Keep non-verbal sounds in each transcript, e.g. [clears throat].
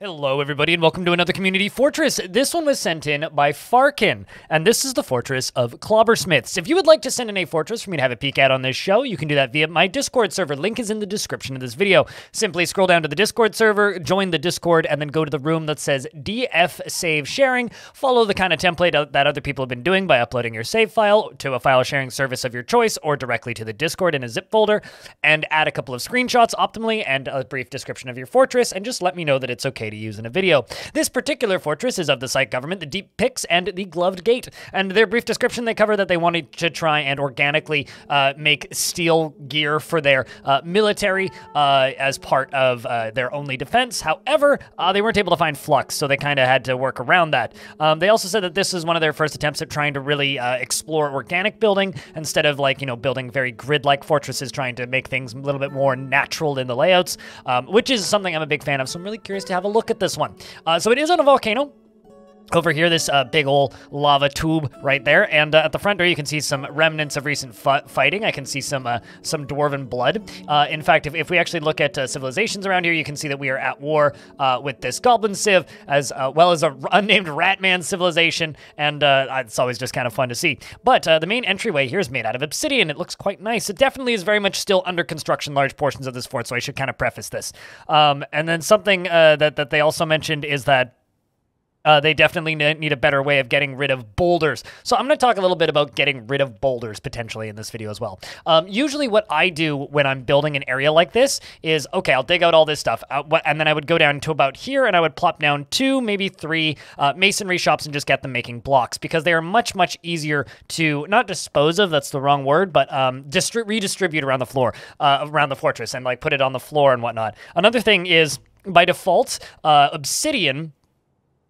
Hello, everybody, and welcome to another Community Fortress. This one was sent in by Farkin, and this is the Fortress of Clobbersmiths. If you would like to send in a fortress for me to have a peek at on this show, you can do that via my Discord server. Link is in the description of this video. Simply scroll down to the Discord server, join the Discord, and then go to the room that says DF Save Sharing. Follow the kind of template that other people have been doing by uploading your save file to a file sharing service of your choice or directly to the Discord in a zip folder, and add a couple of screenshots optimally and a brief description of your fortress, and just let me know that it's okay to use in a video. This particular fortress is of the site government, the Deep Pix, and the Gloved Gate. And their brief description, they cover that they wanted to try and organically uh, make steel gear for their uh, military uh, as part of uh, their only defense. However, uh, they weren't able to find flux, so they kind of had to work around that. Um, they also said that this is one of their first attempts at trying to really uh, explore organic building instead of like, you know, building very grid-like fortresses, trying to make things a little bit more natural in the layouts, um, which is something I'm a big fan of. So I'm really curious to have a look at this one. Uh, so it is on a volcano. Over here, this uh, big old lava tube right there, and uh, at the front door, you can see some remnants of recent fighting. I can see some uh, some dwarven blood. Uh, in fact, if, if we actually look at uh, civilizations around here, you can see that we are at war uh, with this goblin civ, as well as a unnamed ratman civilization, and it's always just kind of fun to see. But the main entryway here is made out of obsidian. It looks quite nice. It definitely is very much still under construction, large portions of this fort, so I should kind of preface this. Um, and then something that that they also mentioned is that uh, they definitely need a better way of getting rid of boulders. So I'm going to talk a little bit about getting rid of boulders potentially in this video as well. Um, usually what I do when I'm building an area like this is, okay, I'll dig out all this stuff, uh, and then I would go down to about here, and I would plop down two, maybe three uh, masonry shops and just get them making blocks, because they are much, much easier to, not dispose of, that's the wrong word, but um, redistribute around the floor, uh, around the fortress, and like put it on the floor and whatnot. Another thing is, by default, uh, obsidian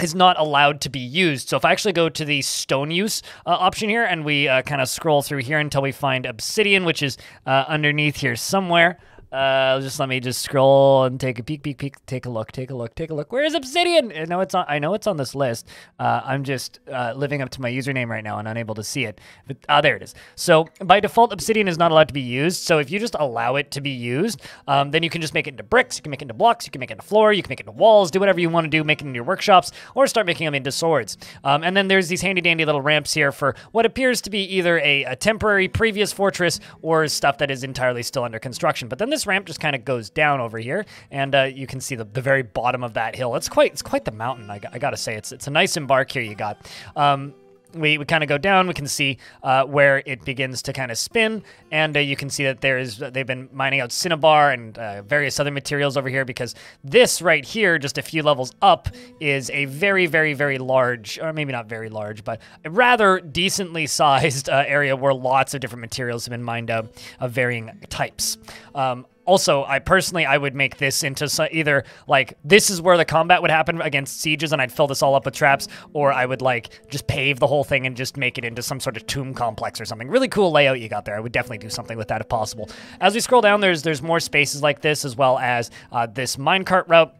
is not allowed to be used. So if I actually go to the stone use uh, option here and we uh, kind of scroll through here until we find obsidian, which is uh, underneath here somewhere, uh, just let me just scroll and take a peek, peek, peek. Take a look, take a look, take a look. Where is Obsidian? I know it's on. I know it's on this list. Uh, I'm just uh, living up to my username right now and unable to see it. But ah, there it is. So by default, Obsidian is not allowed to be used. So if you just allow it to be used, um, then you can just make it into bricks. You can make it into blocks. You can make it into floor. You can make it into walls. Do whatever you want to do. Make it into your workshops or start making them into swords. Um, and then there's these handy dandy little ramps here for what appears to be either a, a temporary previous fortress or stuff that is entirely still under construction. But then this this ramp just kind of goes down over here, and uh, you can see the, the very bottom of that hill. It's quite it's quite the mountain. I, I gotta say, it's it's a nice embark here you got. Um, we, we kind of go down, we can see uh, where it begins to kind of spin, and uh, you can see that there's they've been mining out cinnabar and uh, various other materials over here because this right here, just a few levels up, is a very, very, very large, or maybe not very large, but a rather decently sized uh, area where lots of different materials have been mined out of varying types. Um, also, I personally, I would make this into either like this is where the combat would happen against sieges, and I'd fill this all up with traps, or I would like just pave the whole thing and just make it into some sort of tomb complex or something. Really cool layout you got there. I would definitely do something with that if possible. As we scroll down, there's there's more spaces like this as well as uh, this minecart route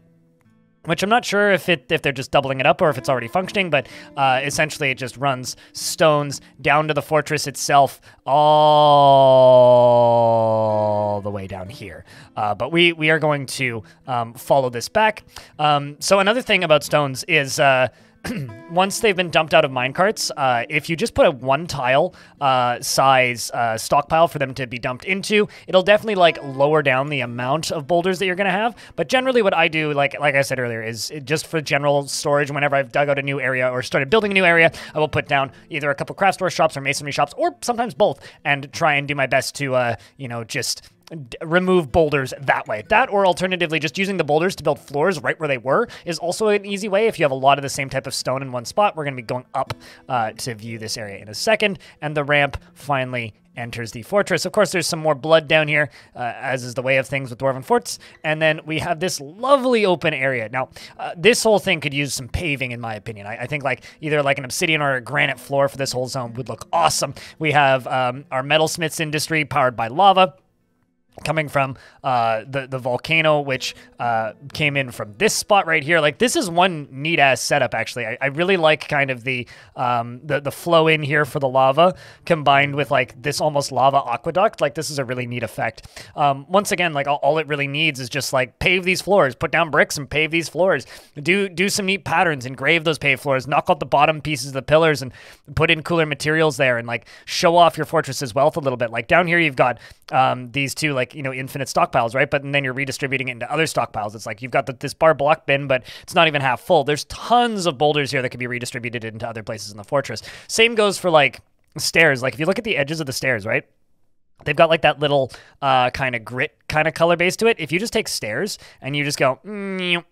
which I'm not sure if it if they're just doubling it up or if it's already functioning, but uh, essentially it just runs stones down to the fortress itself all the way down here. Uh, but we we are going to um, follow this back. Um, so another thing about stones is. Uh, [clears throat] once they've been dumped out of minecarts, uh, if you just put a one tile uh, size uh, stockpile for them to be dumped into, it'll definitely like lower down the amount of boulders that you're gonna have. But generally, what I do, like like I said earlier, is just for general storage. Whenever I've dug out a new area or started building a new area, I will put down either a couple craftsdwarf shops or masonry shops, or sometimes both, and try and do my best to, uh, you know, just remove boulders that way. That or alternatively, just using the boulders to build floors right where they were is also an easy way. If you have a lot of the same type of stone in one spot, we're going to be going up uh, to view this area in a second. And the ramp finally enters the fortress. Of course, there's some more blood down here, uh, as is the way of things with Dwarven forts. And then we have this lovely open area. Now, uh, this whole thing could use some paving, in my opinion. I, I, think like either like an obsidian or a granite floor for this whole zone would look awesome. We have um, our metalsmiths industry powered by lava. Coming from uh, the the volcano, which uh, came in from this spot right here. Like this is one neat ass setup. Actually, I, I really like kind of the um, the the flow in here for the lava combined with like this almost lava aqueduct. Like this is a really neat effect. Um, once again, like all, all, it really needs is just like pave these floors, put down bricks and pave these floors. Do do some neat patterns, engrave those paved floors, knock out the bottom pieces of the pillars, and put in cooler materials there, and like show off your fortress's wealth a little bit. Like down here, you've got um, these two like you know infinite stockpiles, right? But then you're redistributing it into other stockpiles. It's like you've got the, this bar block bin, but it's not even half full. There's tons of boulders here that can be redistributed into other places in the fortress. Same goes for like stairs. Like if you look at the edges of the stairs, right? They've got like that little uh, kind of grit kind of color base to it. If you just take stairs and you just go, mm,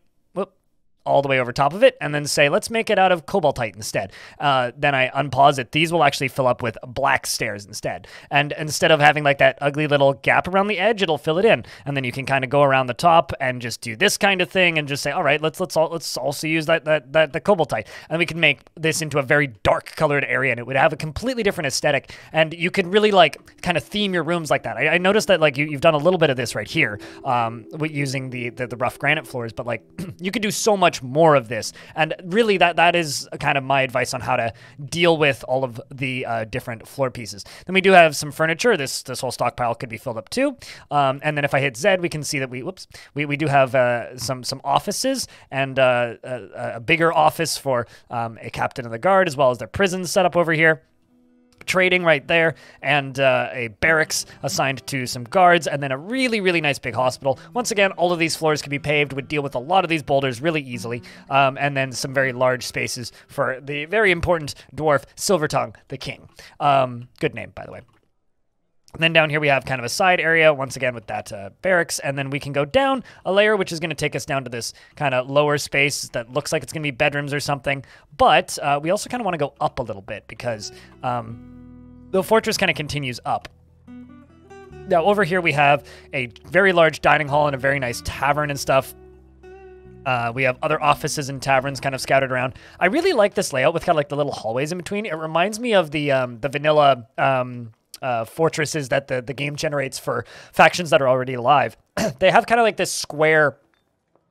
all the way over top of it and then say, let's make it out of cobaltite instead. Uh, then I unpause it. These will actually fill up with black stairs instead. And instead of having like that ugly little gap around the edge, it'll fill it in. And then you can kind of go around the top and just do this kind of thing and just say, all right, let's let's all, let's also use that, that that the cobaltite. And we can make this into a very dark colored area and it would have a completely different aesthetic. And you could really like kind of theme your rooms like that. I, I noticed that like you, have done a little bit of this right here um, with using the, the, the rough granite floors, but like [clears throat] you could do so much more of this. And really, that that is kind of my advice on how to deal with all of the uh, different floor pieces. Then we do have some furniture. This this whole stockpile could be filled up too. Um, and then if I hit Z, we can see that we whoops we, we do have uh, some some offices and uh, a, a, bigger office for um, a captain of the guard as well as their prison set up over here trading right there, and uh, a barracks assigned to some guards, and then a really, really nice big hospital. Once again, all of these floors can be paved, would deal with a lot of these boulders really easily, um, and then some very large spaces for the very important dwarf Silvertongue the King. Um, good name, by the way. Then down here we have kind of a side area, once again with that uh, barracks, and then we can go down a layer, which is going to take us down to this kind of lower space that looks like it's going to be bedrooms or something. But uh, we also kind of want to go up a little bit because um, the fortress kind of continues up. Now over here we have a very large dining hall and a very nice tavern and stuff. Uh, we have other offices and taverns kind of scattered around. I really like this layout with kind of like the little hallways in between. It reminds me of the um, the vanilla um, uh, fortresses that the, the game generates for factions that are already alive. [clears throat] they have kind of like this square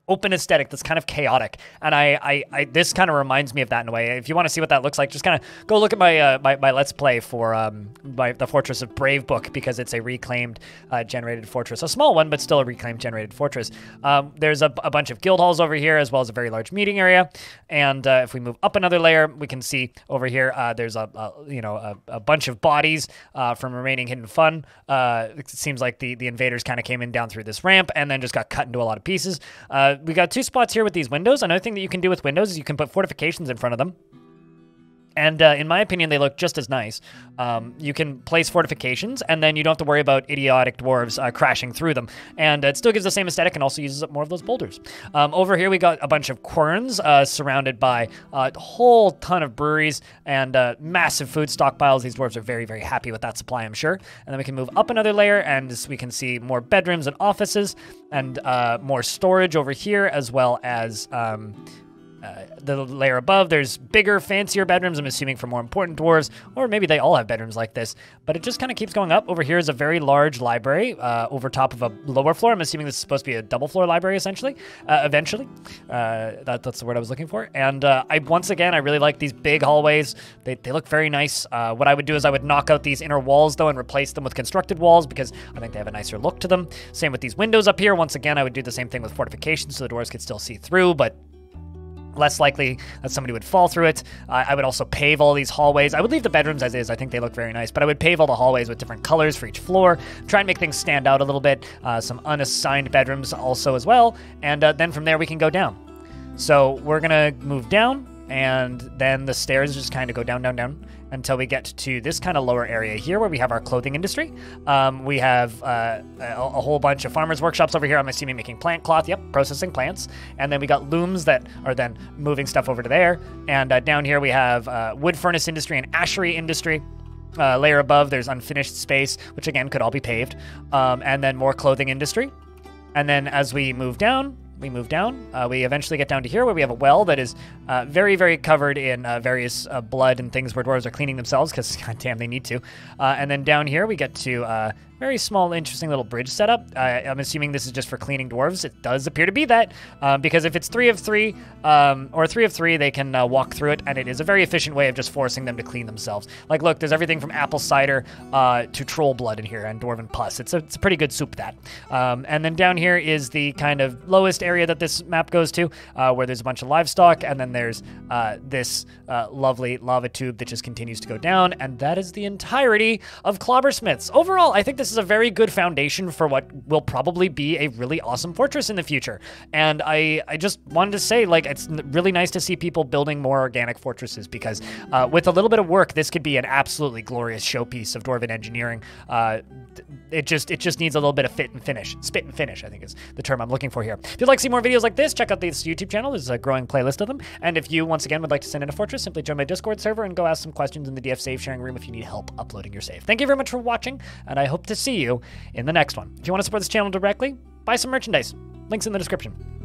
open aesthetic that's kind of chaotic. And I, I, I this kind of reminds me of that in a way. If you want to see what that looks like, just kind of go look at my, uh, my, my let's play for um, my, the Fortress of Brave book because it's a reclaimed uh, generated fortress, a small one, but still a reclaimed generated fortress. Um, there's a, a, bunch of guild halls over here as well as a very large meeting area. And uh, if we move up another layer, we can see over here uh, there's a, a, you know a, a bunch of bodies uh, from remaining hidden fun. Uh, it seems like the the invaders kind of came in down through this ramp and then just got cut into a lot of pieces we got two spots here with these windows. Another thing that you can do with windows is you can put fortifications in front of them. And uh, in my opinion, they look just as nice. Um, you can place fortifications, and then you don't have to worry about idiotic dwarves uh, crashing through them. And it still gives the same aesthetic and also uses up more of those boulders. Um, over here, we got a bunch of querns uh, surrounded by a whole ton of breweries and uh, massive food stockpiles. These dwarves are very, very happy with that supply, I'm sure. And then we can move up another layer, and we can see more bedrooms and offices and uh, more storage over here, as well as um, uh, the layer above, there's bigger, fancier bedrooms, I'm assuming for more important dwarves, or maybe they all have bedrooms like this. But it just kind of keeps going up. Over here is a very large library uh, over top of a lower floor. I'm assuming this is supposed to be a double floor library, essentially, uh, eventually. Uh, that, that's the word I was looking for. And uh, I once again, I really like these big hallways. They, they look very nice. What I would do is I would knock out these inner walls, though, and replace them with constructed walls because I think they have a nicer look to them. Same with these windows up here. Once again, I would do the same thing with fortifications so the dwarves could still see through, but less likely that somebody would fall through it. Uh, I would also pave all these hallways. I would leave the bedrooms as is. I think they look very nice, but I would pave all the hallways with different colors for each floor. Try and make things stand out a little bit. Uh, some unassigned bedrooms also as well, and uh, then from there we can go down. So we're gonna move down, and then the stairs just kind of go down, down, down until we get to this kind of lower area here where we have our clothing industry. Um, we have uh, a, a, whole bunch of farmers' workshops over here. I'm assuming making plant cloth. Yep, processing plants. And then we got looms that are then moving stuff over to there. And uh, down here we have uh, wood furnace industry and ashery industry. Uh, layer above, there's unfinished space, which again could all be paved. Um, and then more clothing industry. And then as we move down, we move down. Uh, we eventually get down to here where we have a well that is uh, very, very covered in uh, various uh, blood and things where dwarves are cleaning themselves because, [laughs] goddamn, they need to. Uh, and then down here we get to uh, very small, interesting little bridge setup. Uh, I'm assuming this is just for cleaning dwarves. It does appear to be that, um, because if it's three of three, um, or three of three, they can uh, walk through it, and it is a very efficient way of just forcing them to clean themselves. Like, look, there's everything from apple cider uh, to troll blood in here and dwarven pus. It's a, it's a pretty good soup, that. Um, and then down here is the kind of lowest area that this map goes to, uh, where there's a bunch of livestock, and then there's uh, this uh, lovely lava tube that just continues to go down, and that is the entirety of Clobbersmiths. Overall, I think this is a very good foundation for what will probably be a really awesome fortress in the future. And I, I just wanted to say, like, it's really nice to see people building more organic fortresses because uh, with a little bit of work, this could be an absolutely glorious showpiece of Dwarven engineering. Uh, it just it just needs a little bit of fit and finish. Spit and finish, I think is the term I'm looking for here. If you'd like to see more videos like this, check out this YouTube channel. There's a growing playlist of them. And if you, once again, would like to send in a fortress, simply join my Discord server and go ask some questions in the DF save sharing room if you need help uploading your save. Thank you very much for watching, and I hope to see you in the next one. If you want to support this channel directly, buy some merchandise. Links in the description.